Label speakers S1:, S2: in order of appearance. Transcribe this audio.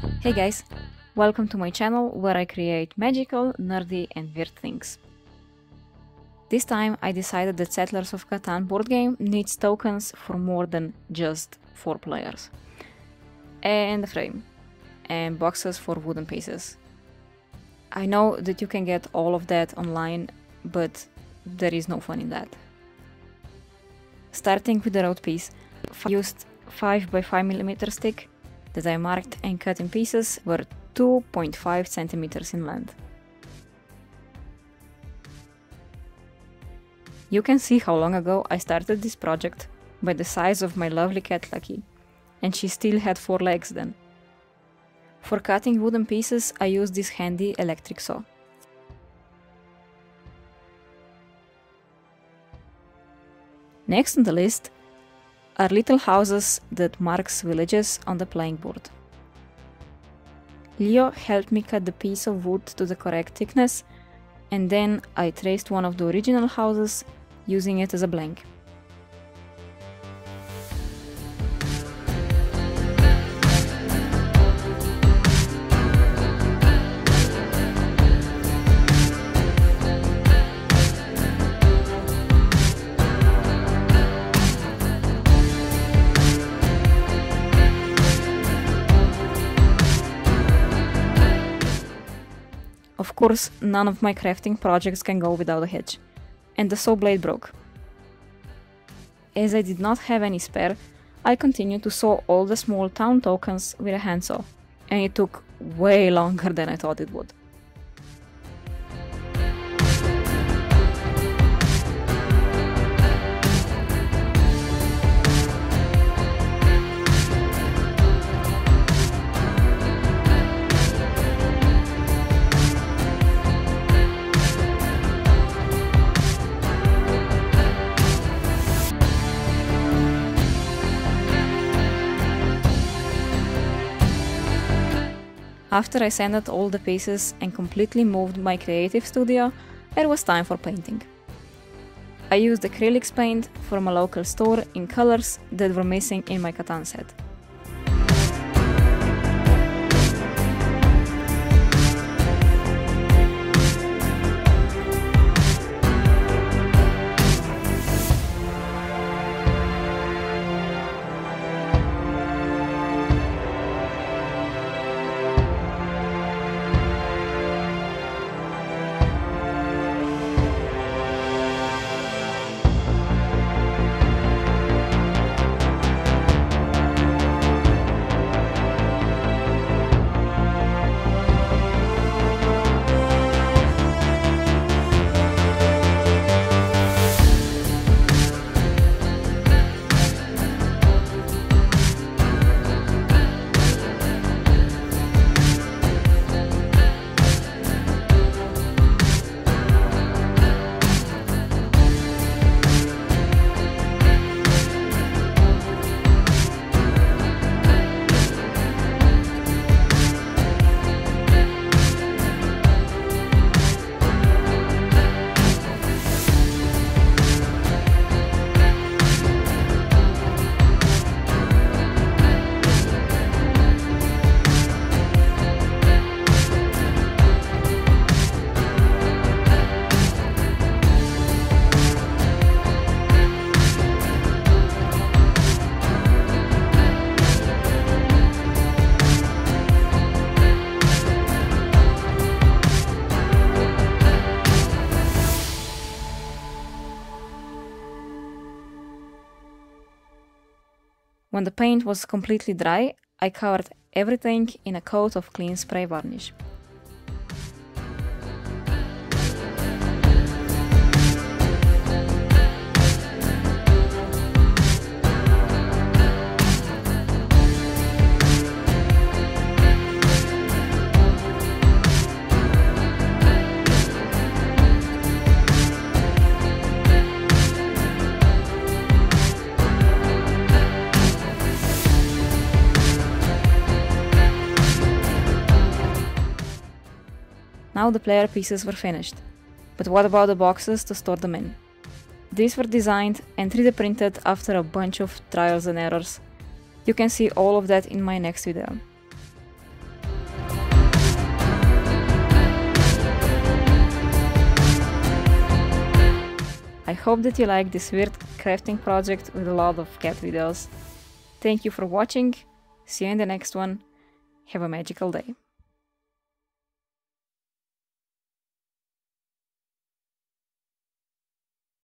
S1: Hey guys, welcome to my channel where I create magical, nerdy and weird things. This time I decided that Settlers of Catan board game needs tokens for more than just 4 players. And a frame. And boxes for wooden pieces. I know that you can get all of that online, but there is no fun in that. Starting with the road piece, I used 5 by 5 mm stick that I marked and cut in pieces were 2.5 centimeters in length. You can see how long ago I started this project by the size of my lovely cat Lucky, and she still had 4 legs then. For cutting wooden pieces I used this handy electric saw. Next on the list are little houses that marks villages on the playing board. Leo helped me cut the piece of wood to the correct thickness and then I traced one of the original houses using it as a blank. Course, none of my crafting projects can go without a hitch, and the saw blade broke. As I did not have any spare, I continued to saw all the small town tokens with a handsaw, and it took way longer than I thought it would. After I sanded all the pieces and completely moved my creative studio, it was time for painting. I used acrylics paint from a local store in colors that were missing in my Catan set. When the paint was completely dry, I covered everything in a coat of clean spray varnish. Now the player pieces were finished. But what about the boxes to store them in? These were designed and 3D printed after a bunch of trials and errors. You can see all of that in my next video. I hope that you like this weird crafting project with a lot of cat videos. Thank you for watching, see you in the next one, have a magical day.